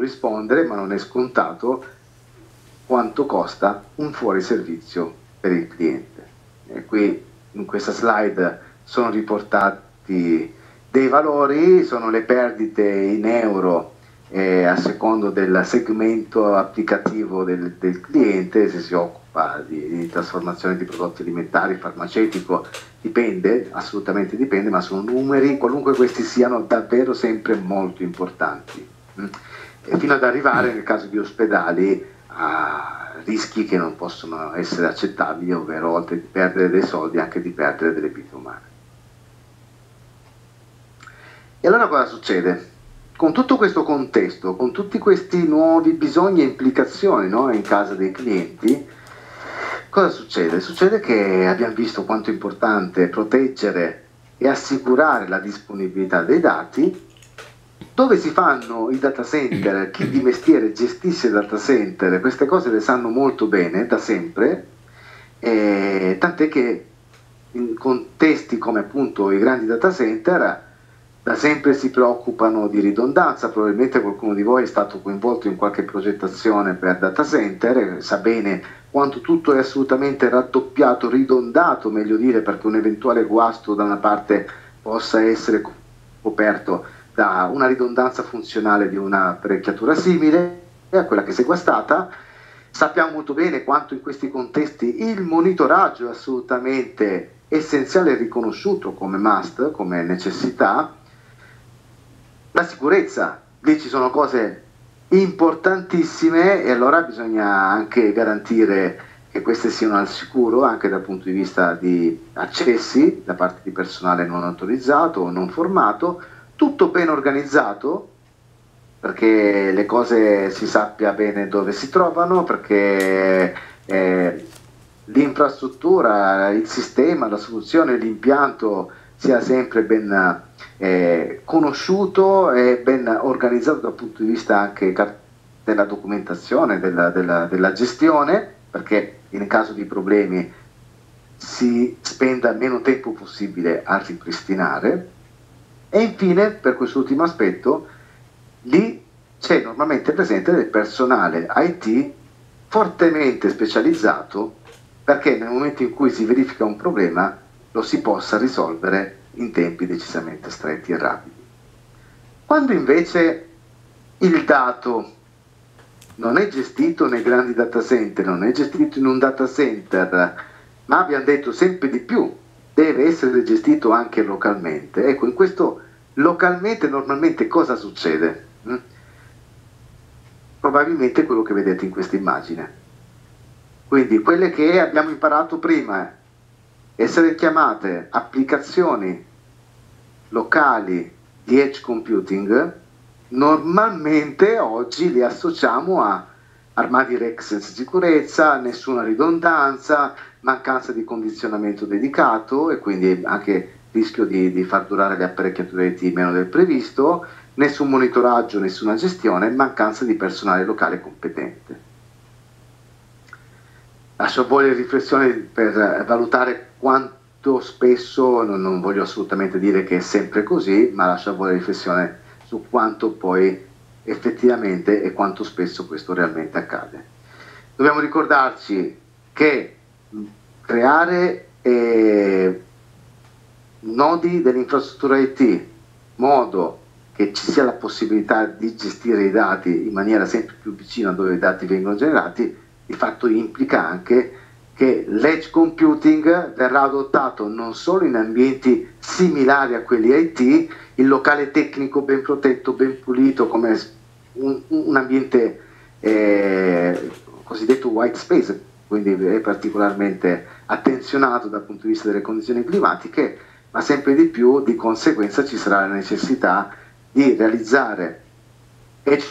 rispondere, ma non è scontato, quanto costa un fuori servizio per il cliente. E qui in questa slide sono riportati dei valori, sono le perdite in euro eh, a secondo del segmento applicativo del, del cliente, se si occupa di, di, trasformazione di prodotti alimentari, farmaceutico, dipende, assolutamente dipende, ma sono numeri, qualunque questi siano, davvero sempre molto importanti. Fino ad arrivare nel caso di ospedali a rischi che non possono essere accettabili, ovvero oltre di perdere dei soldi anche di perdere delle vite umane. E allora cosa succede? Con tutto questo contesto, con tutti questi nuovi bisogni e implicazioni no, in casa dei clienti, cosa succede? Succede che abbiamo visto quanto è importante proteggere e assicurare la disponibilità dei dati, dove si fanno i data center, chi di mestiere gestisce il data center, queste cose le sanno molto bene da sempre, eh, tant'è che in contesti come appunto i grandi data center da sempre si preoccupano di ridondanza, probabilmente qualcuno di voi è stato coinvolto in qualche progettazione per data center sa bene quanto tutto è assolutamente raddoppiato, ridondato, meglio dire, perché un eventuale guasto da una parte possa essere coperto da una ridondanza funzionale di un'apparecchiatura simile a quella che si è guastata. Sappiamo molto bene quanto in questi contesti il monitoraggio è assolutamente essenziale e riconosciuto come must, come necessità, la sicurezza, lì ci sono cose importantissime e allora bisogna anche garantire che queste siano al sicuro anche dal punto di vista di accessi da parte di personale non autorizzato o non formato, tutto ben organizzato perché le cose si sappia bene dove si trovano, perché eh, l'infrastruttura, il sistema, la soluzione, l'impianto sia sempre ben eh, conosciuto e ben organizzato dal punto di vista anche della documentazione, della, della, della gestione, perché in caso di problemi si spenda meno tempo possibile a ripristinare. E infine, per quest'ultimo aspetto, lì c'è normalmente presente del personale IT fortemente specializzato perché nel momento in cui si verifica un problema lo si possa risolvere in tempi decisamente stretti e rapidi. Quando invece il dato non è gestito nei grandi data center, non è gestito in un data center, ma abbiamo detto sempre di più, deve essere gestito anche localmente. Ecco, in questo localmente normalmente cosa succede? Mm? Probabilmente quello che vedete in questa immagine. Quindi quelle che abbiamo imparato prima, essere chiamate applicazioni locali di edge computing, normalmente oggi li associamo a armadi REC senza sicurezza, nessuna ridondanza, mancanza di condizionamento dedicato e quindi anche rischio di, di far durare le apparecchiature IT meno del previsto, nessun monitoraggio, nessuna gestione, mancanza di personale locale competente. Lascio a voi le riflessioni per valutare quanto spesso, non, non, voglio assolutamente dire che è sempre così, ma lascio a voi la riflessione su quanto poi effettivamente e quanto spesso questo realmente accade. Dobbiamo ricordarci che creare eh, nodi dell'infrastruttura IT, in modo che ci sia la possibilità di gestire i dati in maniera sempre più vicina dove i dati vengono generati, di fatto implica anche che l'edge computing verrà adottato non solo in ambienti similari a quelli IT, il locale tecnico ben protetto, ben pulito, come un, un ambiente eh, cosiddetto white space, quindi è particolarmente attenzionato dal punto di vista delle condizioni climatiche, ma sempre di più di conseguenza ci sarà la necessità di realizzare edge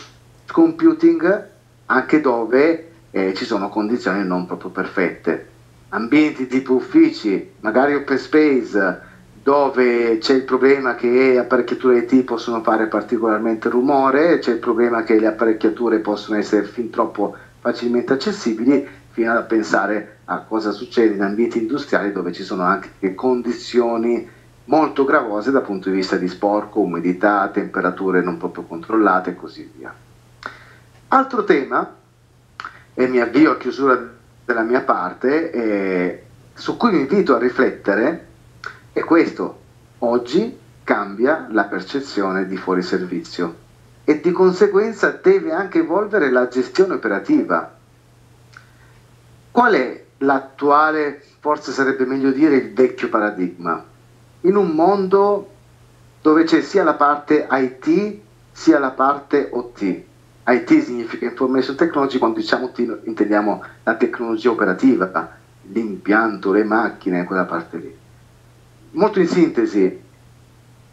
computing anche dove eh, ci sono condizioni non proprio perfette. Ambienti tipo uffici, magari open space, dove c'è il problema che apparecchiature IT possono fare particolarmente rumore, c'è il problema che le apparecchiature possono essere fin troppo facilmente accessibili, fino a pensare a cosa succede in ambienti industriali dove ci sono anche condizioni molto gravose dal punto di vista di sporco, umidità, temperature non proprio controllate e così via. Altro tema, e mi avvio a chiusura della mia parte, eh, su cui vi invito a riflettere, è questo. Oggi cambia la percezione di fuori servizio e di conseguenza deve anche evolvere la gestione operativa. Qual è l'attuale, forse sarebbe meglio dire il vecchio paradigma? In un mondo dove c'è sia la parte IT sia la parte OT. IT significa Information Technology, quando diciamo OT intendiamo la tecnologia operativa, l'impianto, le macchine, quella parte lì. Molto in sintesi,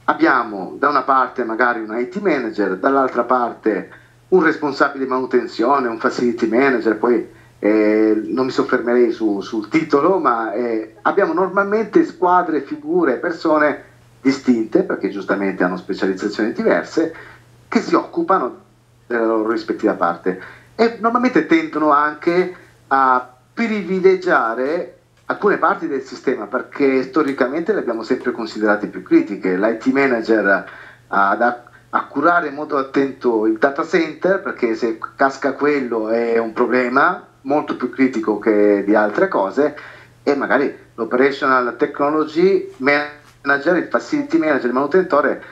abbiamo da una parte magari un IT manager, dall'altra parte un responsabile manutenzione, un facility manager, poi eh, non mi soffermerei su, sul titolo, ma eh, abbiamo normalmente squadre, figure, persone distinte, perché giustamente hanno specializzazioni diverse, che si occupano della loro rispettiva parte e normalmente tendono anche a privilegiare alcune parti del sistema perché storicamente le abbiamo sempre considerate più critiche. L'IT manager ad a curare in modo attento il data center perché se casca quello è un problema molto più critico che di altre cose e magari l'operational technology manager, il facility manager, il manutentore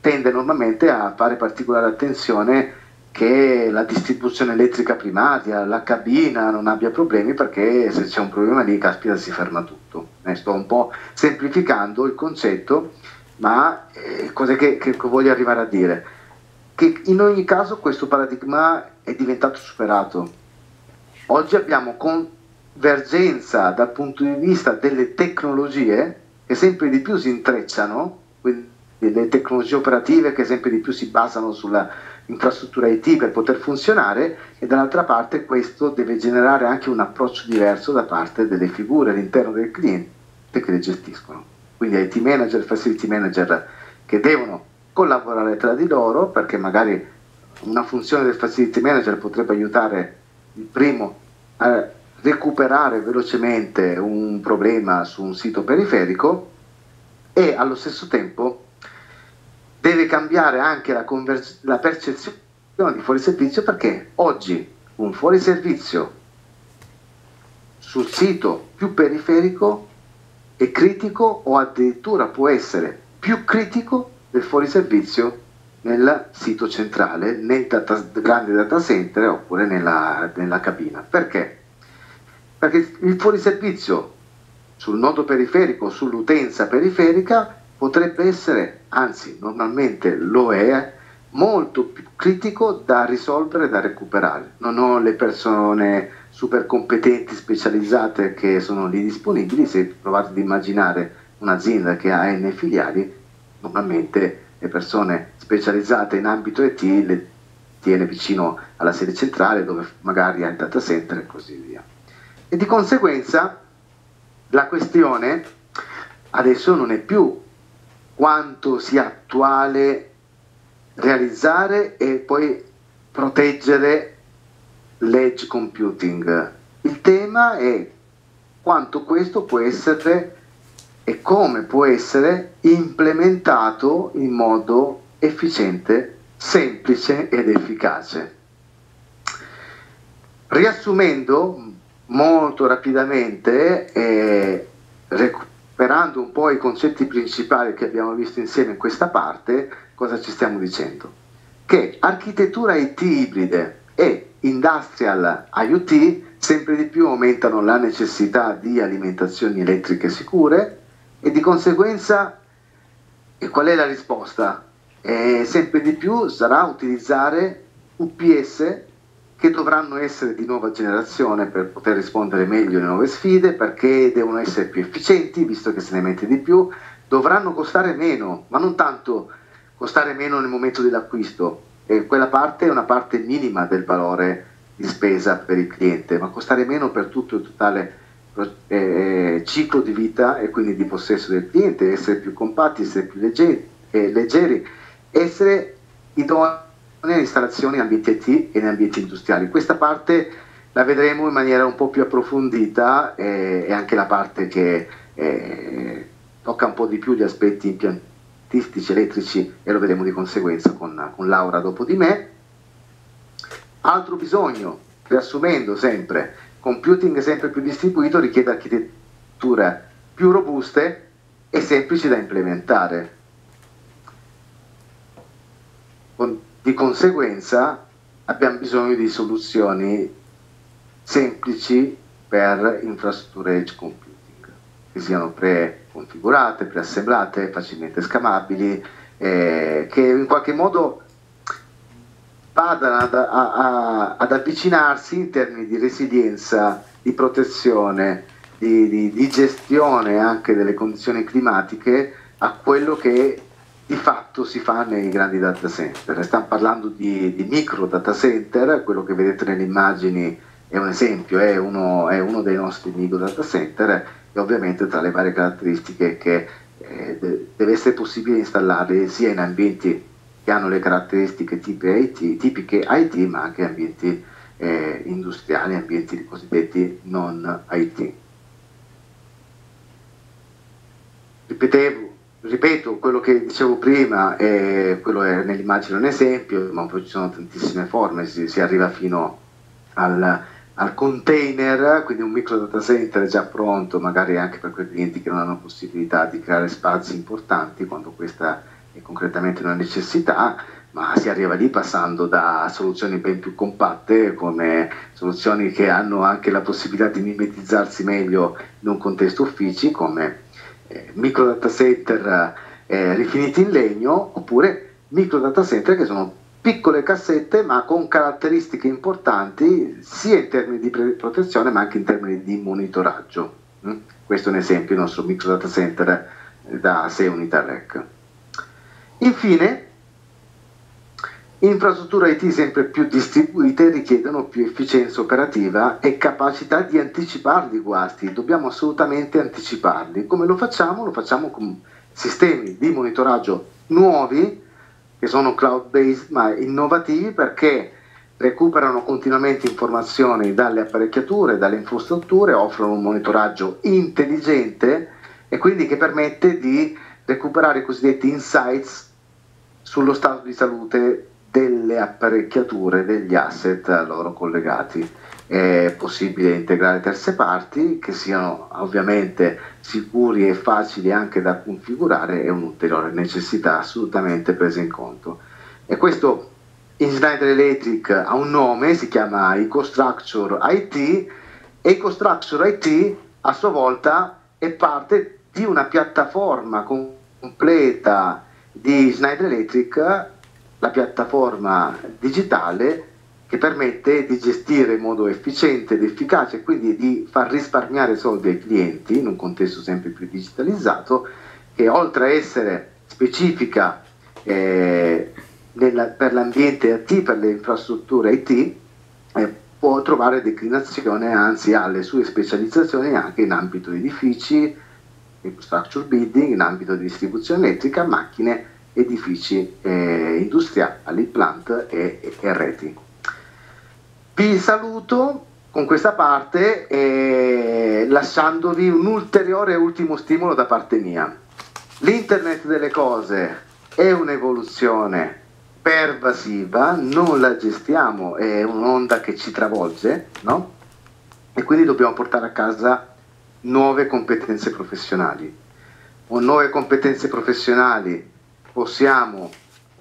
tende normalmente a fare particolare attenzione che la distribuzione elettrica primaria, la cabina non abbia problemi perché se c'è un problema lì, caspita, si ferma tutto. Eh, sto un po' semplificando il concetto, ma eh, cos'è che, che voglio arrivare a dire? Che in ogni caso questo paradigma è diventato superato. Oggi abbiamo convergenza dal punto di vista delle tecnologie che sempre di più si intrecciano, le tecnologie operative che sempre di più si basano sulla infrastruttura IT per poter funzionare e dall'altra parte questo deve generare anche un approccio diverso da parte delle figure all'interno del cliente che le gestiscono. Quindi IT manager, facility manager che devono collaborare tra di loro perché magari una funzione del facility manager potrebbe aiutare il primo a recuperare velocemente un problema su un sito periferico e allo stesso tempo deve cambiare anche la, conver- la percezione di fuori servizio perché oggi un fuori servizio sul sito più periferico è critico o addirittura può essere più critico del fuori servizio nel sito centrale, nel data, grande data center oppure nella, nella cabina. Perché? Perché il fuori servizio sul nodo periferico, sull'utenza periferica, potrebbe essere, anzi normalmente lo è, molto più critico da risolvere e da recuperare. Non ho le persone super competenti, specializzate che sono lì disponibili, se provate ad immaginare un'azienda che ha N filiali, normalmente le persone specializzate in ambito IT le tiene vicino alla sede centrale dove magari ha il data center e così via. E di conseguenza la questione adesso non è più quanto sia attuale realizzare e poi proteggere l'edge computing. Il tema è quanto questo può essere e come può essere implementato in modo efficiente, semplice ed efficace. Riassumendo molto rapidamente, eh, recuperando un po' i concetti principali che abbiamo visto insieme in questa parte, cosa ci stiamo dicendo? Che architettura IT ibride e industrial IoT sempre di più aumentano la necessità di alimentazioni elettriche sicure e di conseguenza e qual è la risposta? E sempre di più sarà utilizzare UPS che dovranno essere di nuova generazione per poter rispondere meglio alle nuove sfide, perché devono essere più efficienti, visto che se ne mette di più, dovranno costare meno, ma non tanto costare meno nel momento dell'acquisto, e quella parte è una parte minima del valore di spesa per il cliente, ma costare meno per tutto il totale eh, ciclo di vita e quindi di possesso del cliente, essere più compatti, essere più leggeri, eh, leggeri essere idonei nelle installazioni in ambienti IT e in ambienti industriali. Questa parte la vedremo in maniera un po' più approfondita eh, e anche la parte che eh, tocca un po' di più gli aspetti impiantistici, elettrici e lo vedremo di conseguenza con, con Laura dopo di me. Altro bisogno, riassumendo sempre, computing sempre più distribuito richiede architetture più robuste e semplici da implementare. Di conseguenza abbiamo bisogno di soluzioni semplici per infrastrutture edge computing, che siano preconfigurate, preassemblate, facilmente scamabili, eh, che in qualche modo vadano ad, a, a, ad, avvicinarsi in termini di resilienza, di protezione, di, di, di gestione anche delle condizioni climatiche a quello che di fatto si fa nei grandi data center. Stiamo parlando di, di micro data center, quello che vedete nelle immagini è un esempio, è uno, è uno dei nostri micro data center e ovviamente tra le varie caratteristiche che eh, deve essere possibile installarle sia in ambienti che hanno le caratteristiche IT, tipiche IT, ma anche ambienti eh, industriali, ambienti cosiddetti non IT. Ripetevo, ripeto, quello che dicevo prima, è, quello è nell'immagine un esempio, ma poi ci sono tantissime forme, si, si arriva fino al, al, container, quindi un micro data center già pronto, magari anche per quei clienti che non hanno possibilità di creare spazi importanti quando questa è concretamente una necessità, ma si arriva lì passando da soluzioni ben più compatte come soluzioni che hanno anche la possibilità di mimetizzarsi meglio in un contesto uffici come eh, micro data center eh, rifiniti in legno oppure micro data center che sono piccole cassette ma con caratteristiche importanti sia in termini di protezione ma anche in termini di monitoraggio. Mm? Questo è un esempio, il nostro micro data center da 6 unità REC. Infine, infrastrutture IT sempre più distribuite richiedono più efficienza operativa e capacità di anticipare i guasti, dobbiamo assolutamente anticiparli. Come lo facciamo? Lo facciamo con sistemi di monitoraggio nuovi, che sono cloud-based ma innovativi perché recuperano continuamente informazioni dalle apparecchiature, dalle infrastrutture, offrono un monitoraggio intelligente e quindi che permette di recuperare i cosiddetti insights sullo stato di salute delle apparecchiature, degli asset a loro collegati. È possibile integrare terze parti che siano ovviamente sicuri e facili anche da configurare, è un'ulteriore necessità assolutamente presa in conto. E questo in Schneider Electric ha un nome, si chiama EcoStructure IT. EcoStructure IT a sua volta è parte di una piattaforma completa di Schneider Electric la piattaforma digitale che permette di gestire in modo efficiente ed efficace e quindi di far risparmiare soldi ai clienti in un contesto sempre più digitalizzato che oltre a essere specifica eh, nella, per l'ambiente IT, per le infrastrutture IT, eh, può trovare declinazione anzi alle sue specializzazioni anche in ambito di edifici, infrastructure building, in ambito di distribuzione elettrica, macchine edifici eh, industriali, plant e, e, e, reti. Vi saluto con questa parte eh, lasciandovi un ulteriore e ultimo stimolo da parte mia. L'internet delle cose è un'evoluzione pervasiva, non la gestiamo, è un'onda che ci travolge, no? E quindi dobbiamo portare a casa nuove competenze professionali. Con nuove competenze professionali possiamo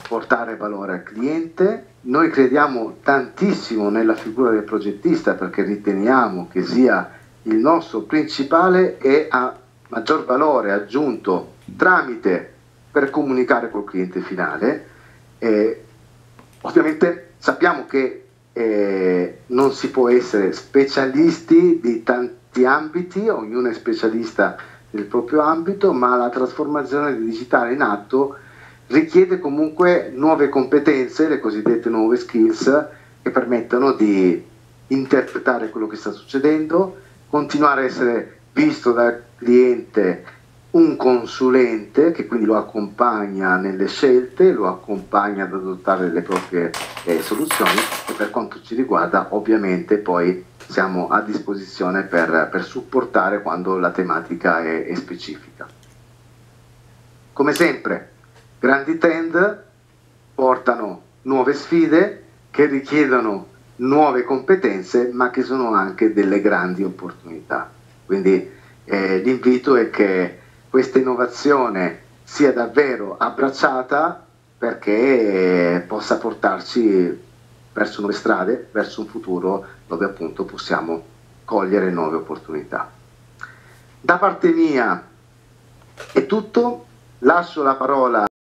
portare valore al cliente. Noi crediamo tantissimo nella figura del progettista perché riteniamo che sia il nostro principale e a maggior valore aggiunto tramite per comunicare col cliente finale. Eh, ovviamente sappiamo che eh, non si può essere specialisti di tanti ambiti, ognuno è specialista del proprio ambito, ma la trasformazione digitale in atto richiede comunque nuove competenze, le cosiddette nuove skills, che permettono di interpretare quello che sta succedendo, continuare a essere visto dal cliente un consulente che quindi lo accompagna nelle scelte, lo accompagna ad adottare le proprie eh, soluzioni e per quanto ci riguarda ovviamente poi siamo a disposizione per, per supportare quando la tematica è, è specifica. Come sempre grandi trend portano nuove sfide che richiedono nuove competenze, ma che sono anche delle grandi opportunità. Quindi eh, l'invito è che questa innovazione sia davvero abbracciata perché possa portarci verso nuove strade, verso un futuro dove appunto possiamo cogliere nuove opportunità. Da parte mia è tutto, lascio la parola